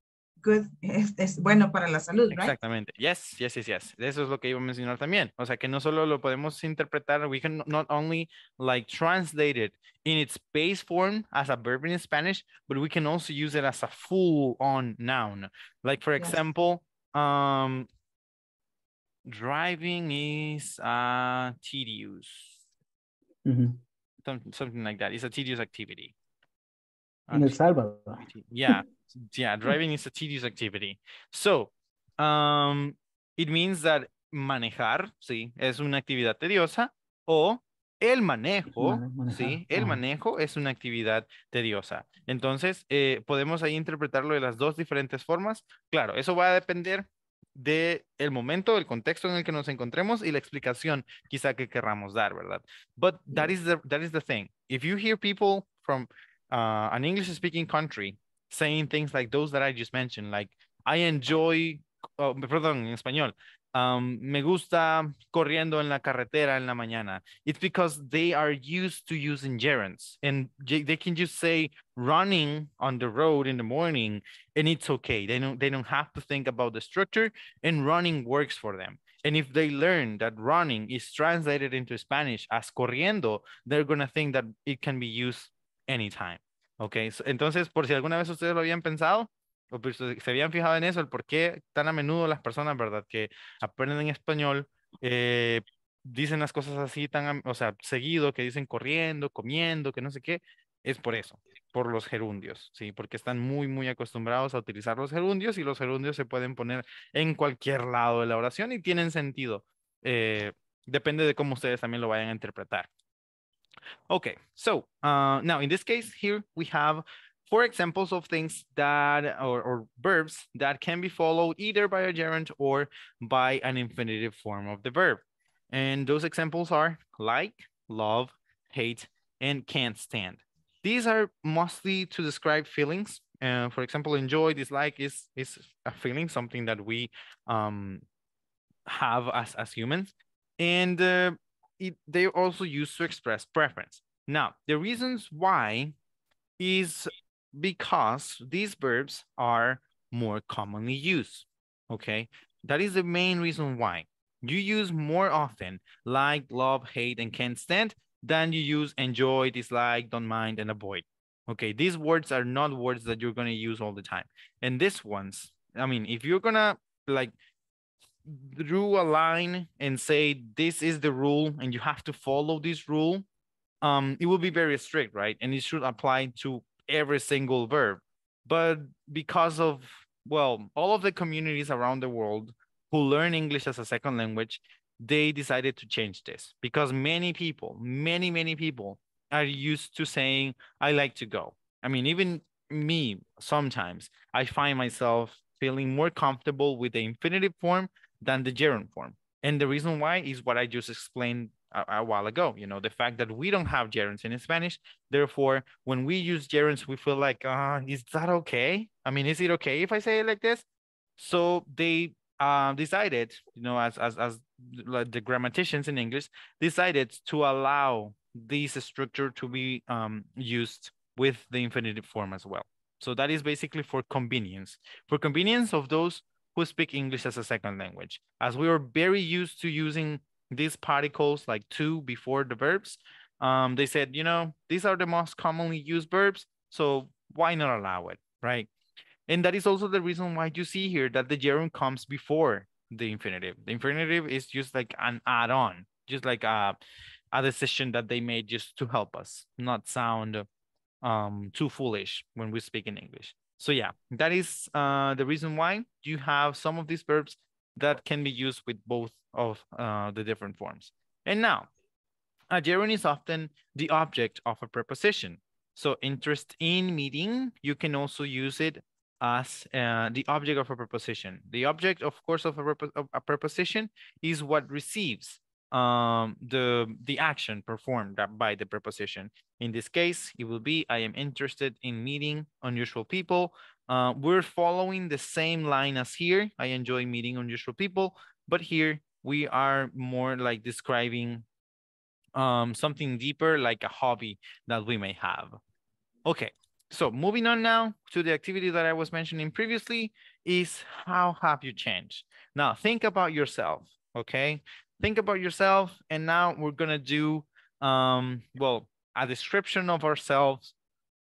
good, es, es, bueno para la salud, right? Exactamente. Yes, yes, yes, yes. Eso es lo que iba a mencionar también. O sea, que no solo lo podemos interpretar, we can not only like translate it in its base form as a verb in Spanish, but we can also use it as a full-on noun. Like, for Yes. example, um, driving is uh, tedious. Mhm. Some- Something like that. It's a tedious activity. In El Salvador. Yeah, yeah, driving is a tedious activity. So, um, it means that manejar, sí, es una actividad tediosa o el manejo, manejar, sí, el manejo es una actividad tediosa. Entonces, eh, podemos ahí interpretarlo de las dos diferentes formas. Claro, eso va a depender de el momento, el contexto en el que nos encontremos y la explicación quizá que querramos dar, ¿verdad? But that is the that is the thing. If you hear people from uh, an English speaking country saying things like those that I just mentioned, like I enjoy, oh, perdón, en español, um, me gusta corriendo en la carretera en la mañana. It's because they are used to using gerunds and they can just say running on the road in the morning and it's okay. They don't, they don't have to think about the structure and running works for them. And if they learn that running is translated into Spanish as corriendo, they're going to think that it can be used anytime. Ok, entonces, por si alguna vez ustedes lo habían pensado, o si se habían fijado en eso, el por qué tan a menudo las personas, ¿verdad? Que aprenden en español, eh, dicen las cosas así tan, o sea, seguido, que dicen corriendo, comiendo, que no sé qué, es por eso, por los gerundios, ¿sí? Porque están muy, muy acostumbrados a utilizar los gerundios y los gerundios se pueden poner en cualquier lado de la oración y tienen sentido. eh, depende de cómo ustedes también lo vayan a interpretar. Okay, so uh, now in this case here we have four examples of things that or, or verbs that can be followed either by a gerund or by an infinitive form of the verb. And those examples are like, love, hate, and can't stand. These are mostly to describe feelings. Uh, for example, enjoy, dislike is, is a feeling, something that we um, have as, as humans. And uh, it, they're also used to express preference. Now, the reasons why is because these verbs are more commonly used. Okay, that is the main reason why you use more often like, love, hate, and can't stand than you use enjoy, dislike, don't mind, and avoid. Okay, these words are not words that you're going to use all the time. And these ones, I mean, if you're going to like drew a line and say this is the rule and you have to follow this rule, um, it will be very strict, right? And it should apply to every single verb. But because of, well, all of the communities around the world who learn English as a second language, they decided to change this because many people, many, many people are used to saying, I like to go. I mean, even me, sometimes I find myself feeling more comfortable with the infinitive form than the gerund form. And the reason why is what I just explained a, a while ago. You know, the fact that we don't have gerunds in Spanish. Therefore, when we use gerunds, we feel like, uh, is that okay? I mean, is it okay if I say it like this? So they uh, decided, you know, as as as the grammaticians in English decided to allow this structure to be um, used with the infinitive form as well. So that is basically for convenience, for convenience of those who speak English as a second language. As we are very used to using these particles like to before the verbs, um, they said, you know, these are the most commonly used verbs, so why not allow it, right? And that is also the reason why you see here that the gerund comes before the infinitive. The infinitive is just like an add-on, just like a, a decision that they made just to help us not sound um, too foolish when we speak in English. So yeah, that is uh, the reason why you have some of these verbs that can be used with both of uh, the different forms. And now, a gerund is often the object of a preposition. So interest in meeting, you can also use it as uh, the object of a preposition. The object, of course, of a, of a preposition is what receives um, the, the action performed by the preposition. In this case, it will be, I am interested in meeting unusual people. Uh, we're following the same line as here. I enjoy meeting unusual people, but here we are more like describing um, something deeper like a hobby that we may have. Okay, so moving on now to the activity that I was mentioning previously is how have you changed? Now think about yourself, okay? Think about yourself and now we're gonna do, um, well, a description of ourselves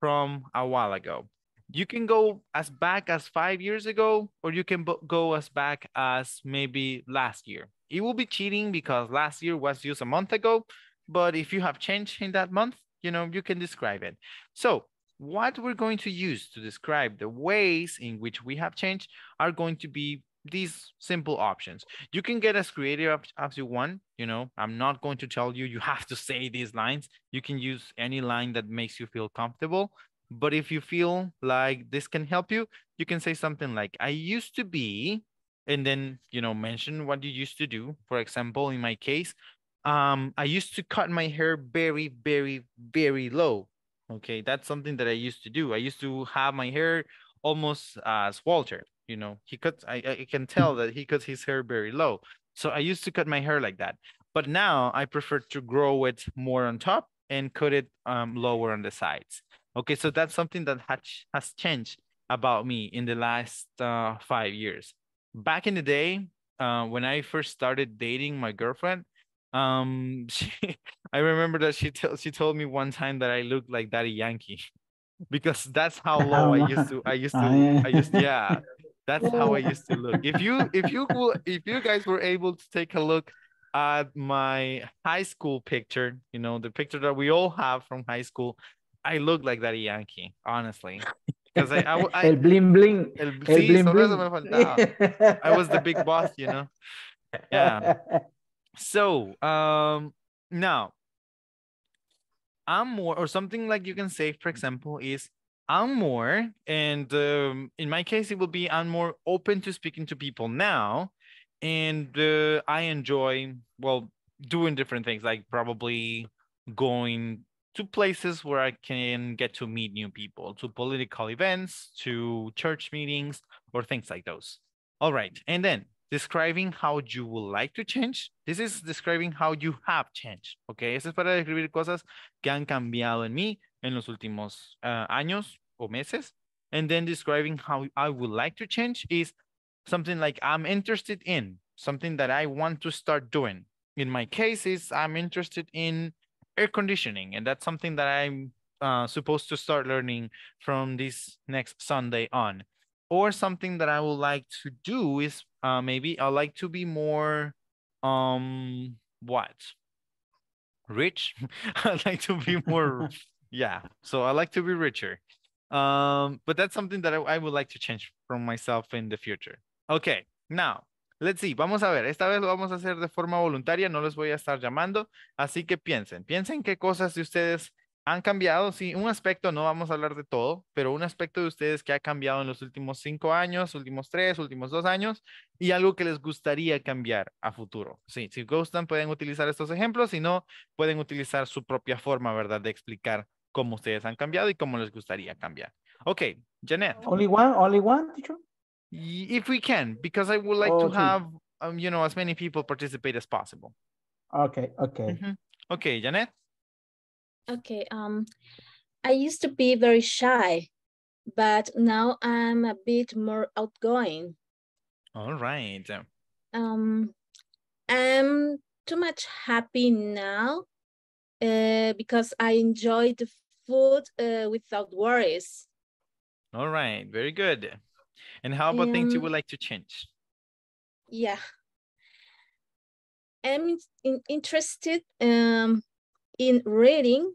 from a while ago. You can go as back as five years ago or you can go as back as maybe last year. It will be cheating because last year was just a month ago, but if you have changed in that month, you know, you can describe it. So what we're going to use to describe the ways in which we have changed are going to be these simple options. You can get as creative as you want. You know, I'm not going to tell you you have to say these lines. You can use any line that makes you feel comfortable. But if you feel like this can help you, you can say something like, I used to be, and then, you know, mention what you used to do. For example, in my case, um, I used to cut my hair very, very, very low. Okay, that's something that I used to do. I used to have my hair almost as Walter. You know, he cuts. I, I can tell that he cuts his hair very low. So I used to cut my hair like that. But now I prefer to grow it more on top and cut it um, lower on the sides. Okay, so that's something that has, has changed about me in the last uh, five years. Back in the day, uh, when I first started dating my girlfriend, um, she, I remember that she told she told me one time that I looked like Daddy Yankee, because that's how low I used to. I used to. Oh. I used yeah. That's how I used to look. If you if you if you guys were able to take a look at my high school picture, you know the picture that we all have from high school, I look like Daddy Yankee, honestly. Because I, I, I, el bling bling. El, el sí, bling, bling. I was the big boss, you know. Yeah. So um now I'm more or something like you can say, for example, is I'm more, and um, in my case, it will be I'm more open to speaking to people now, and uh, I enjoy well doing different things, like probably going to places where I can get to meet new people, to political events, to church meetings, or things like those. All right, and then describing how you would like to change. This is describing how you have changed, okay? Eso es para describir cosas que han cambiado en mí en los últimos uh, años o meses. And then describing how I would like to change is something like I'm interested in, something that I want to start doing. In my case is I'm interested in air conditioning, and that's something that I'm uh, supposed to start learning from this next Sunday on. Or something that I would like to do is uh, maybe I like to be more, um, what? Rich. I'd like to be more, yeah. So I like to be richer. Um, but that's something that I, would like to change from myself in the future. Okay, now Let's see, vamos a ver, esta vez lo vamos a hacer de forma voluntaria, no les voy a estar llamando, así que piensen, piensen qué cosas de ustedes han cambiado, sí, un aspecto, no vamos a hablar de todo, pero un aspecto de ustedes que ha cambiado en los últimos cinco años, últimos tres, últimos dos años, y algo que les gustaría cambiar a futuro. Sí, si gustan pueden utilizar estos ejemplos, si no, pueden utilizar su propia forma, ¿verdad?, de explicar cómo ustedes han cambiado y cómo les gustaría cambiar. Ok, Janet. Only one, only one, teacher? If we can, because I would like oh, to have, um, you know, as many people participate as possible. Okay, okay. Mm -hmm. Okay, Janet. Okay, um, I used to be very shy, but now I'm a bit more outgoing. All right. Um, I'm too much happy now uh, because I enjoy the food uh, without worries. All right, very good. And how about things you Um, would like to change? Yeah. I'm in- in- interested um, in reading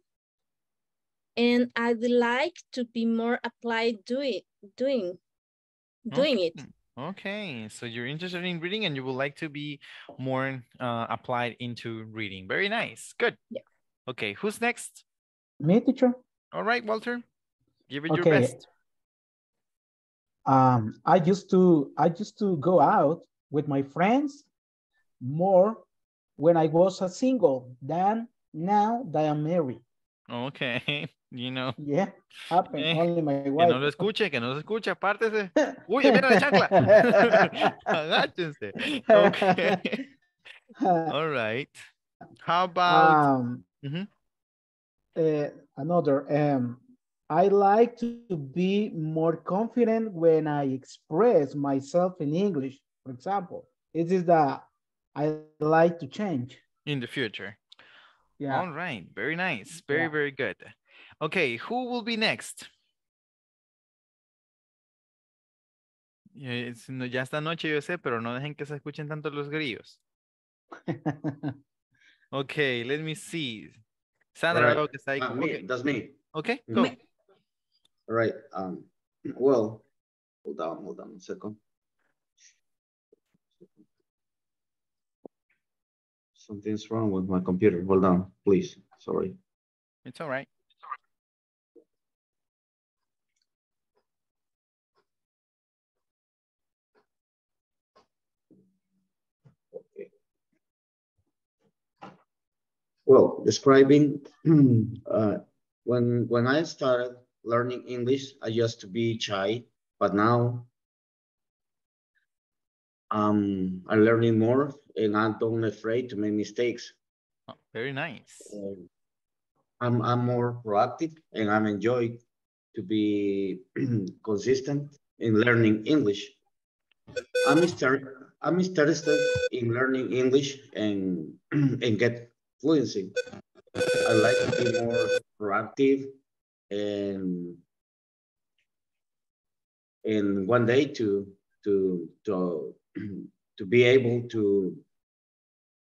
and I'd like to be more applied doing doing doing it. Okay, so you're interested in reading and you would like to be more uh, applied into reading. Very nice. Good. Yeah. Okay, who's next? Me, teacher. All right, Walter. Give it your Okay. best. Um, I used to I used to go out with my friends more when I was a single than now that I'm married. Okay, you know. Yeah, happened. Eh, Only my Que wife. no lo escuche, que no lo escuche, apártese. Uy, viene la chancla. Agáchense. Okay. All right. How about Um, Mhm. Uh, another. Um, I like to be more confident when I express myself in English. For example, it is that I like to change. in the future? Yeah. All right. Very nice. Very, Yeah. very good. Okay, who will be next? Eh, ya esta noche yo sé, pero no dejen que se escuchen tanto los grillos. Okay, let me see. Sandra, Alright, veo que uh, me, okay. that's me. Okay, go. All right. Um, well, hold on, hold on a second. Something's wrong with my computer. Hold on, please. Sorry. It's all right. Well, describing uh, when when I started learning English, I used to be shy, but now um, I'm learning more, and I don't afraid to make mistakes. Oh, very nice. Um, I'm I'm more proactive, and I'm enjoy to be consistent in learning English. I'm inter- I'm interested in learning English and and get fluency. I like to be more proactive and and one day to to to to be able to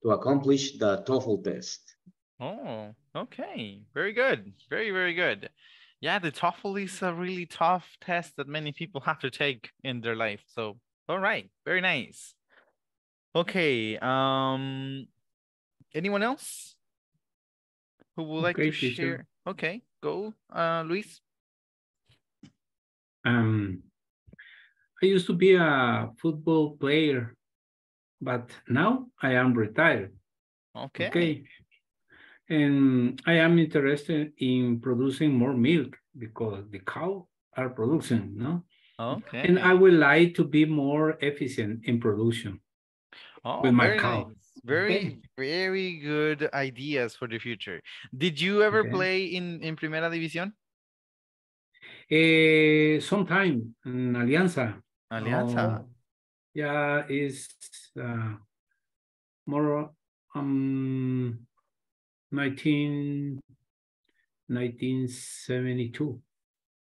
to accomplish the TOEFL test. Oh, okay. Very good. Very, very good. Yeah, the TOEFL is a really tough test that many people have to take in their life. So, all right. Very nice. Okay. Um, anyone else who would like Okay, to teacher. share? Okay, go, uh, Luis. Um, I used to be a football player, but now I am retired. Okay. Okay. And I am interested in producing more milk because the cow are producing, no? Okay. And I would like to be more efficient in production Oh, with my cow. nice. Very, Okay. very good ideas for the future. Did you ever Okay. play in, in Primera División? Eh, sometime in Alianza. Alianza. Oh, yeah, is uh, more um 19, 1972.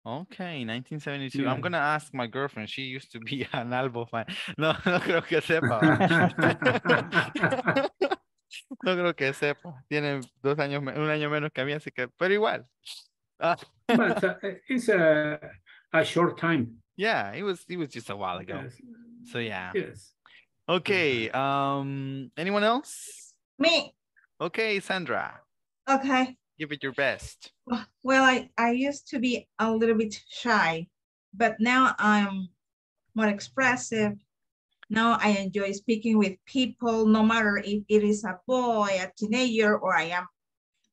Okay, 1972. I'm gonna ask my girlfriend. She used to be an Albo fan. No, no creo que sepa. no creo que sepa. Tiene dos años, me- un año menos que a mí, así que, pero igual. Ah, but uh, it's a, a short time. yeah, it was it was just a while ago. Yes. So yeah. Yes. Okay. Um. Anyone else? Me. Okay, Sandra. Okay. Give it your best. Well, I, I used to be a little bit shy, but now I'm more expressive. Now I enjoy speaking with people, no matter if it is a boy, a teenager, or I am,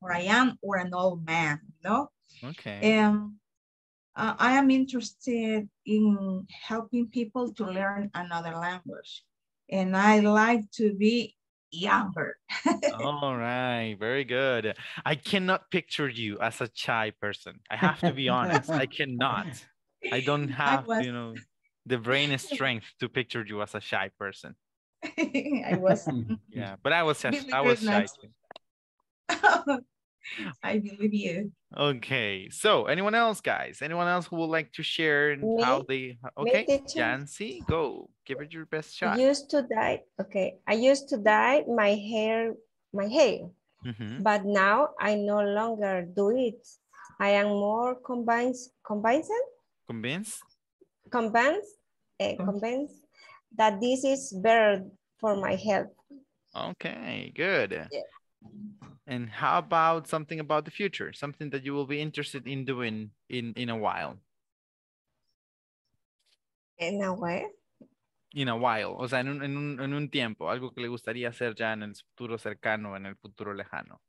or I am, or an old man, you know? Okay. Um, uh, I am interested in helping people to learn another language. And I like to be younger. All right, very good. I cannot picture you as a shy person. I have to be honest. I cannot. I don't have, was- you know, the brain strength to picture you as a shy person. I was Yeah, but I was just, I was shy nights. too. I believe you. Okay, so anyone else, guys? Anyone else who would like to share Me? how they? Okay, teacher. Jancy, go. Give it your best shot. used to dye, okay, I used to dye my hair, my hair, Mhm. but now I no longer do it. I am more convinced, convinced, Convinced? convinced, eh, convinced that this is better for my health. Okay, good. And how about something about the future? Something that you will be interested in doing in in a while. In a way, In a while, o sea, en un, en un, en un tiempo, algo que le gustaría hacer ya en el futuro cercano, en el futuro lejano.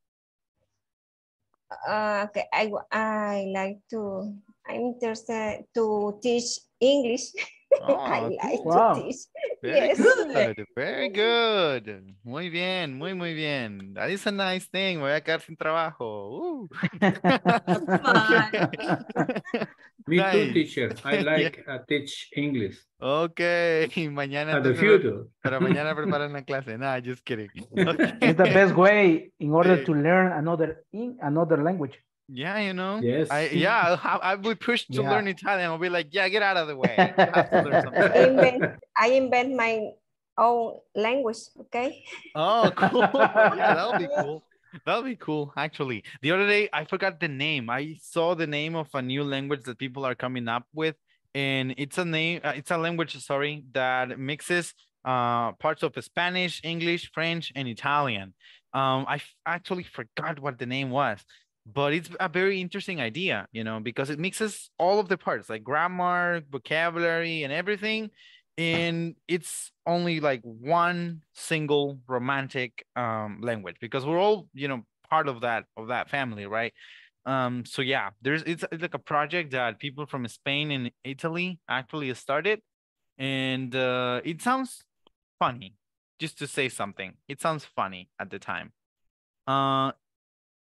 uh, okay, I like to, I'm interested to teach English. I Oh, like wow. to teach. Very Yes. good, very good. Muy bien, muy, muy bien. That is a nice thing. Me voy a quedar sin trabajo. Uh. Me too, teacher. I like uh, teach English. Okay, mañana. At the future. Para mañana preparan la clase. Nah, just kidding. It's the best way in order to learn another in another language. Yeah, you know. Yes. I, yeah, I, I would push to Yeah. learn Italian. I'll be like, yeah, get out of the way. You have to learn something. I invent, I invent my own language, okay? Oh, cool. yeah, that'll be cool. That'll be cool, actually. The other day, I forgot the name. I saw the name of a new language that people are coming up with, and it's a name. Uh, it's a language, sorry, that mixes uh parts of Spanish, English, French, and Italian. Um, I f- actually forgot what the name was, but it's a very interesting idea, you know, because it mixes all of the parts, like grammar, vocabulary, and everything and it's only like one single romantic um language because we're all you know part of that of that family right? Um so yeah there's it's, like a project that people from spain and italy actually started and uh it sounds funny just to say something. It sounds funny at the time. Uh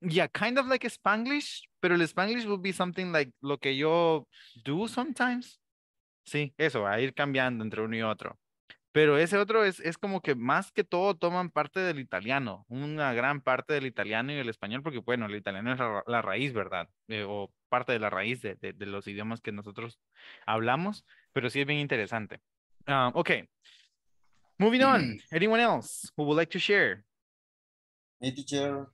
yeah kind of like a spanglish but el spanglish will be something like lo que yo do sometimes Sí, eso, a ir cambiando entre uno y otro. Pero ese otro es, es como que más que todo toman parte del italiano, una gran parte del italiano y del español, porque bueno, el italiano es la, la raíz, ¿verdad? Eh, o parte de la raíz de, de, de los idiomas que nosotros hablamos, pero sí es bien interesante. Um, okay, moving on. Anyone else who would like to share? Teacher,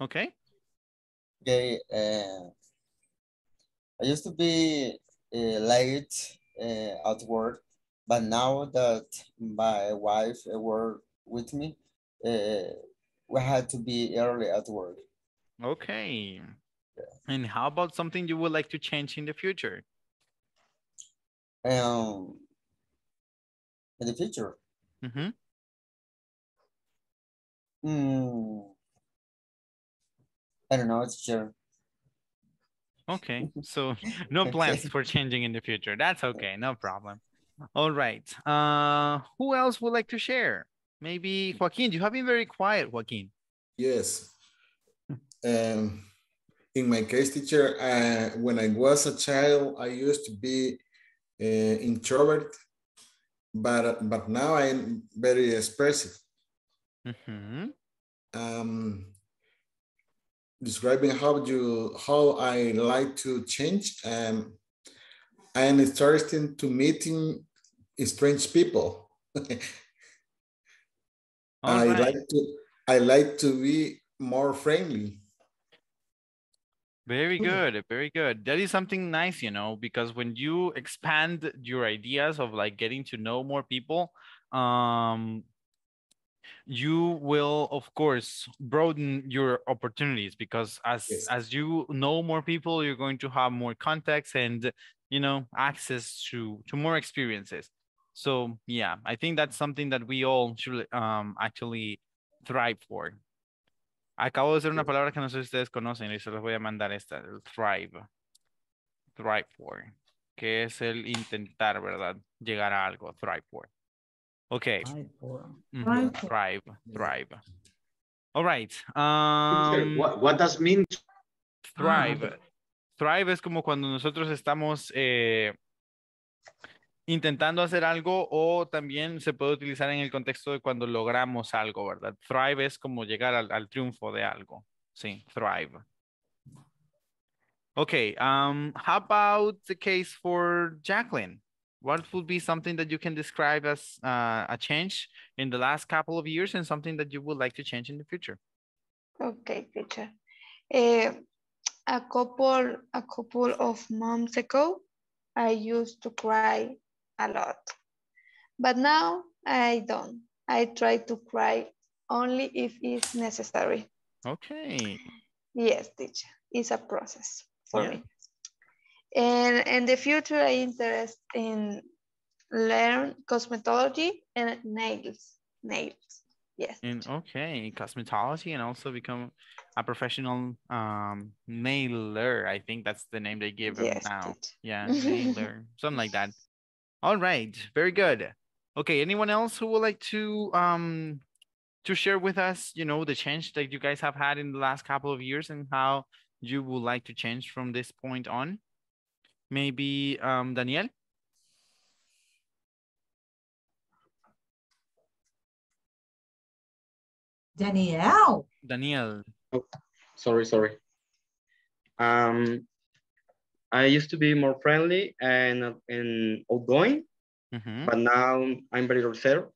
Okay. okay, uh, I used to be uh, late uh, at work, but now that my wife uh, work with me, uh, we had to be early at work. Okay. And how about something you would like to change in the future? Um, in the future, Mhm. hmm, I don't know, teacher. Okay, so no plans for changing in the future. That's okay, no problem. All right. Uh, who else would like to share? Maybe Joaquin. You have been very quiet, Joaquin. Yes. Um, in my case, teacher, uh, when I was a child, I used to be uh, introvert, but but now I'm very expressive. Mhm. Um, describing how you how I like to change. Um, I am interested to meeting strange people. I right. like to I like to be more friendly. Very good, very good. That is something nice, you know, because when you expand your ideas of like getting to know more people, um, you will of course broaden your opportunities because as as you know more people, you're going to have more contacts and you know access to to more experiences. So yeah, I think that's something that we all should um actually thrive for. Acabo de hacer una palabra que no sé si ustedes conocen y se los voy a mandar esta, el thrive. Thrive for. Que es el intentar, ¿verdad? Llegar a algo, thrive for. Okay. Thrive for. Thrive, thrive. All right. Um, what, what does mean? Thrive. Thrive es como cuando nosotros estamos eh, intentando hacer algo o también se puede utilizar en el contexto de cuando logramos algo, ¿verdad? Thrive es como llegar al, al triunfo de algo. Sí, thrive. Okay, um, how about the case for Jacqueline? What would be something that you can describe as uh, a change in the last couple of years and something that you would like to change in the future? Okay, teacher. Uh, a couple a couple of months ago, I used to cry a lot, but now I don't. I try to cry only if it's necessary. Okay. Yes, teacher. It's a process for Yeah. me. And in the future, I interest in learn cosmetology and nails. Nails. Yes. In okay, cosmetology and also become a professional um nailer. I think that's the name they give them Yes, now. teacher. Yeah, nailer, something like that. All right, very good. Okay, anyone else who would like to um to share with us, you know, the change that you guys have had in the last couple of years and how you would like to change from this point on? Maybe um Daniel? Danielle. Daniel. Oh, sorry, sorry. Um, I used to be more friendly and and outgoing, Mhm. but now I'm very reserved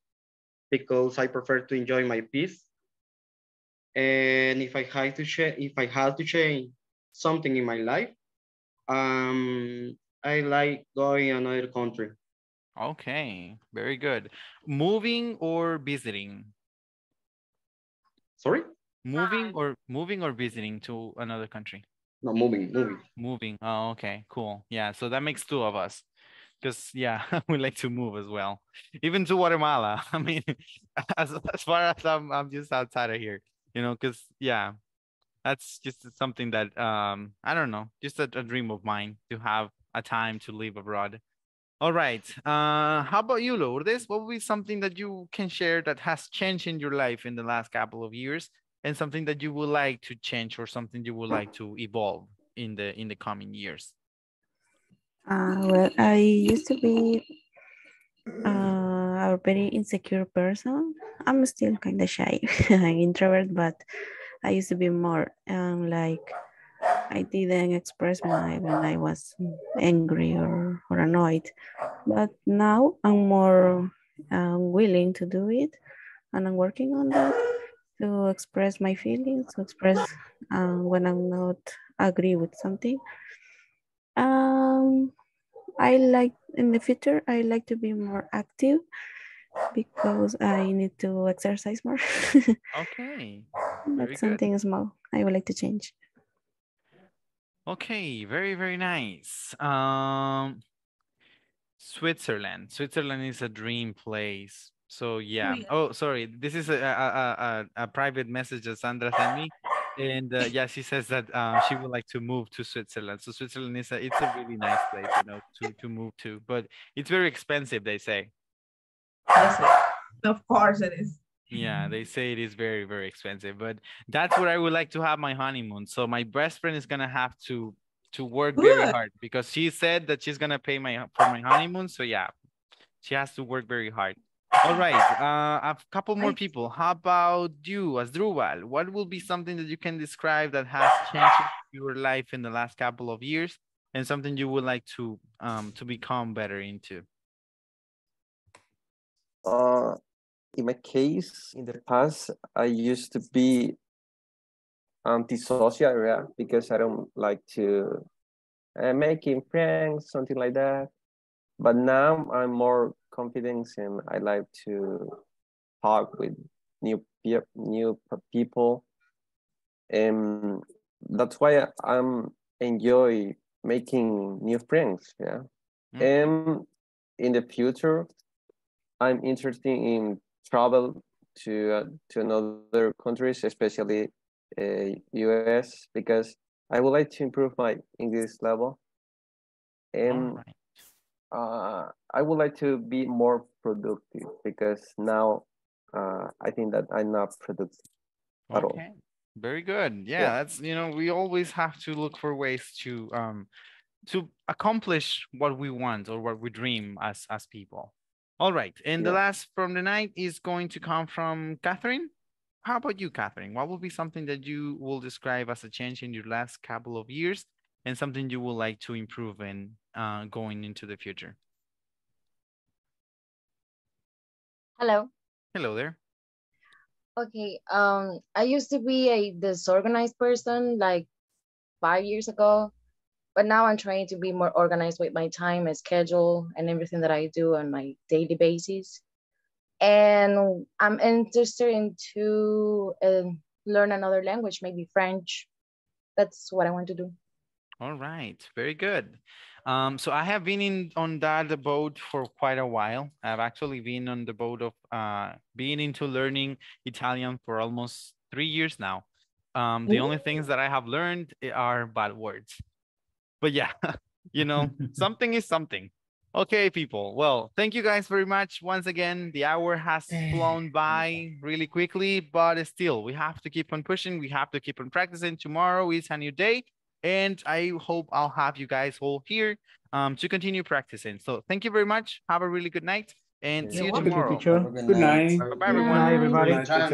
because I prefer to enjoy my peace. And if I had to change, if I had to change something in my life, um, I like going another country. Okay, very good. Moving or visiting? Sorry? Moving or moving or visiting to another country? No, moving, moving. Moving. Oh, okay, cool. Yeah, so that makes two of us. Because yeah, we like to move as well. Even to Guatemala. I mean, as as far as I'm I'm just outside of here, you know, because yeah, that's just something that um I don't know, just a, a dream of mine to have a time to live abroad. All right. Uh how about you, Lourdes? What would be something that you can share that has changed in your life in the last couple of years and something that you would like to change or something you would like to evolve in the in the coming years? Uh, well, I used to be uh, a very insecure person. I'm still kind of shy, introvert, but I used to be more um, like I didn't express my when I was angry or, or annoyed. But now I'm more uh, willing to do it, and I'm working on that to express my feelings, to express um, when I'm not agree with something. Um, I like in the future. I like to be more active because I need to exercise more. Okay. Very That's something small I would like to change. Okay, very, very nice. Um, Switzerland. Switzerland is a dream place. So yeah. yeah. Oh, sorry. This is a a, a, a, private message that Sandra sent me. And uh, yeah, she says that uh, she would like to move to Switzerland. So Switzerland is a it's a really nice place, you know, to to move to, but it's very expensive, they say. Yes, it- of course it is. Yeah, they say it is very, very expensive, but that's where I would like to have my honeymoon. So my best friend is gonna have to to work very hard because she said that she's gonna pay my for my honeymoon. So yeah, she has to work very hard. All right, uh, a couple more people. How about you, Asdrubal? What will be something that you can describe that has changed your life in the last couple of years, and something you would like to um to become better into? Uh, in my case, in the past, I used to be antisocial, yeah, because I don't like to uh, making friends, something like that. But now I'm more confident and I like to talk with new pe- new people, and that's why I'm enjoy making new friends, yeah. And in the future, I'm interested in travel to uh, to another countries, especially uh, US, because I would like to improve my English level, and uh, I would like to be more productive because now uh, I think that I'm not productive at all. Okay. Very good. Yeah, Yeah. that's you know, we always have to look for ways to um to accomplish what we want or what we dream as as people. All right. And the last from the night is going to come from Catherine. how about you, Catherine? What would be something that you will describe as a change in your last couple of years and something you would like to improve in uh, going into the future? Hello. Hello there. Okay. Um, I used to be a disorganized person like five years ago, but now I'm trying to be more organized with my time, my schedule, and everything that I do on my daily basis. And I'm interested into uh, learn another language, maybe French. That's what I want to do. All right, very good. Um, so I have been in on that boat for quite a while. I've actually been on the boat of uh, being into learning Italian for almost three years now. Um, the only things that I have learned are bad words. But yeah, you know, something is something. Okay, people. Well, thank you guys very much. Once again, the hour has flown by really quickly, but still, we have to keep on pushing. We have to keep on practicing. Tomorrow is a new day. And I hope I'll have you guys all here um, to continue practicing. So thank you very much. Have a really good night and see you welcome, tomorrow. teacher. Good night. Bye, everyone. Bye, everybody. Good night.